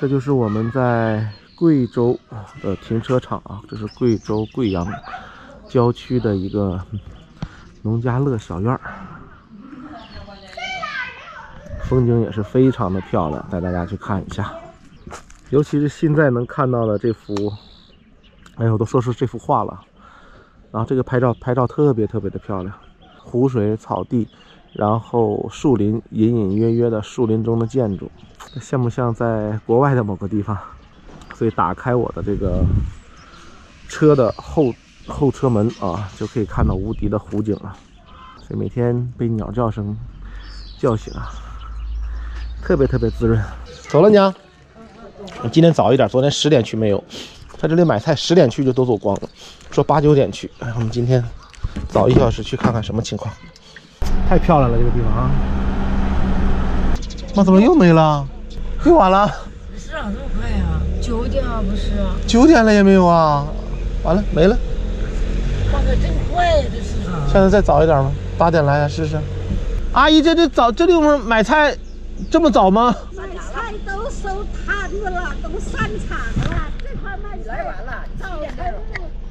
这就是我们在贵州的停车场啊，这是贵州贵阳郊区的一个农家乐小院儿，风景也是非常的漂亮，带大家去看一下。尤其是现在能看到的这幅，哎呦，我都说出这幅画了。然后这个拍照拍照特别特别的漂亮，湖水、草地，然后树林，隐隐约约的树林中的建筑，像不像在国外的某个地方？所以打开我的这个车的后后车门啊，就可以看到无敌的湖景了。所以每天被鸟叫声叫醒啊，特别特别滋润。走了，娘。今天早一点，昨天十点去没有，在这里买菜，十点去就都走光了。说八九点去，哎，我们今天早一小时去看看什么情况。太漂亮了，这个地方啊！妈，怎么又没了？又晚了？市场，这么快呀？九点啊，不是？九点了也没有啊？完了，没了。哇，可真快呀，这市场。现在再早一点吗？八点来啊，试试。阿姨，这这早这地方买菜这么早吗？买菜都收摊子了，都散场了。这块卖来晚了，早晨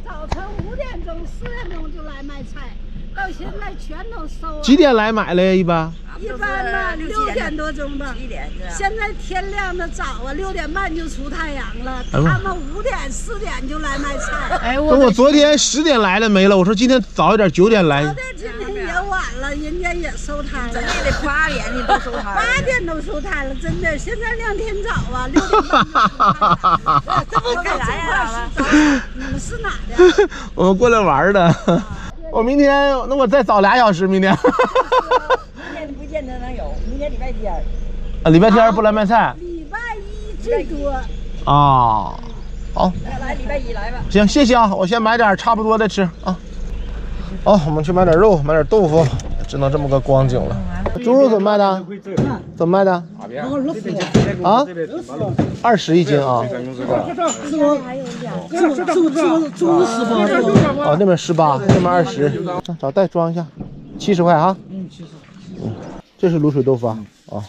早晨五点钟、四点钟就来卖菜，到现在全都收了。几点来买了呀？一般？一般吧，六点多钟吧。七点是。现在天亮的早啊，六点半就出太阳了。他们五点、四点就来卖菜。哎，那我昨天十点来了没了，我说今天早一点，九点来昨。天今天也晚了，人家也收摊了。也得八点你都收摊了。八点都收摊了，真的。现在亮天早啊，六点半就出摊了。这不干啥呀你们是哪的？我们过来玩的。我明天，那我再早俩小时，明天。明天不见得能有，明天礼拜天儿。啊，礼拜天不来卖菜礼拜一最多。啊？好，来来，礼拜一来吧。行，谢谢啊，我先买点差不多的吃啊。好，我们去买点肉，买点豆腐，只能这么个光景了。猪肉怎么卖的？怎么卖的？啊？二十一斤啊？猪猪猪十八哦，那边十八，那边二十，找袋装一下，七十块啊。嗯，七十。这是卤水豆腐啊？哦。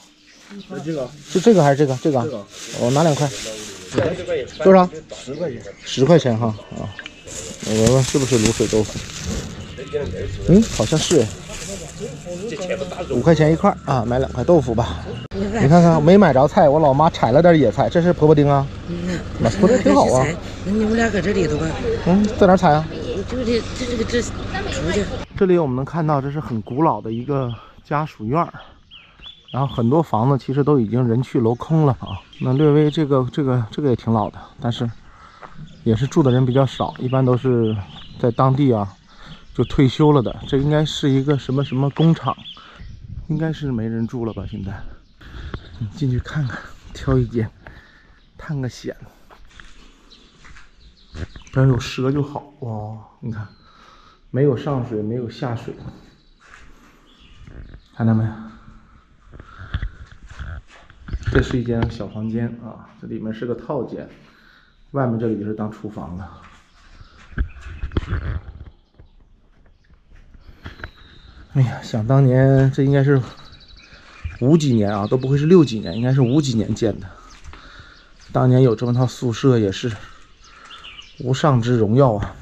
这个是这个还是这个？这个。我拿两块。多少？十块钱。十块钱哈啊。我闻闻是不是卤水豆腐？嗯，好像是哎。五块钱一块啊，买两块豆腐吧。你看看，没买着菜，我老妈采了点野菜，这是婆婆丁啊。妈，婆婆丁挺好啊。那你们俩搁这里头吧。嗯，在哪儿采啊？就这这这个这出去。这里我们能看到，这是很古老的一个家属院儿，然后很多房子其实都已经人去楼空了啊。那略微这个这个这个也挺老的，但是也是住的人比较少，一般都是在当地啊就退休了的。这应该是一个什么什么工厂，应该是没人住了吧？现在，你进去看看，挑一间，探个险。不要有蛇就好哇！你看。没有上水，没有下水，看到没有？这是一间小房间啊，这里面是个套间，外面这里就是当厨房了。哎呀，想当年这应该是五几年啊，都不会是六几年，应该是五几年建的。当年有这么套宿舍也是无上之荣耀啊！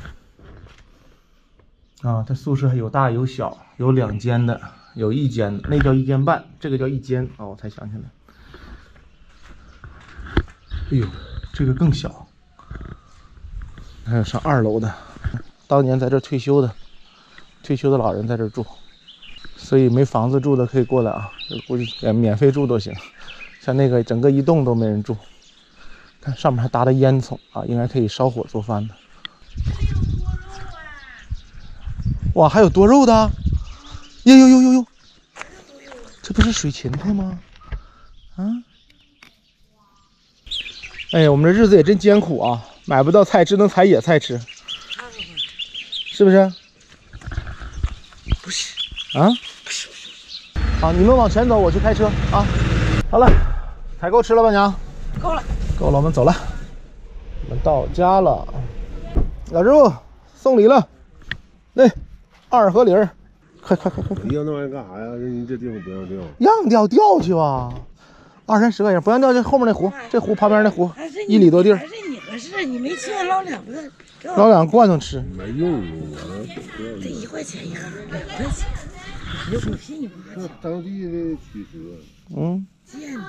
啊，它宿舍有大有小，有两间的，有一间的，那叫一间半，这个叫一间啊、我才想起来。哎呦，这个更小，还有上二楼的，当年在这退休的，退休的老人在这住，所以没房子住的可以过来啊，估计免免费住都行。像那个整个一栋都没人住，看上面还搭的烟囱啊，应该可以烧火做饭的。哇，还有多肉的，呦呦呦呦呦，这不是水芹菜吗？啊！哎呀，我们这日子也真艰苦啊，买不到菜，只能采野菜吃，是不是？不是，啊？好，你们往前走，我去开车啊。好了，采购吃了吧，娘？够了。够了，我们走了。我们到家了，老师傅送礼了，那。二合梨儿，快快快快你！要那玩意儿干啥呀？这你这地方不让掉。让掉掉去吧。二三十块钱，不让钓这后面那湖，这湖旁边那湖还是你一里多地儿还，是你合适，你没吃捞两个，捞两个罐头吃。没用，我这一块钱一盒，两块钱，有狗屁你不这合当地的取食。嗯。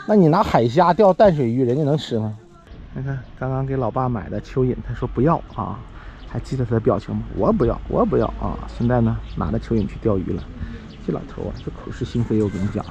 那你拿海虾钓淡水鱼，人家能吃吗？你看，刚刚给老爸买的蚯蚓，他说不要啊，还记得他的表情吗？我不要，我不要啊！现在呢，拿着蚯蚓去钓鱼了。这老头啊，这口是心非，我跟你讲。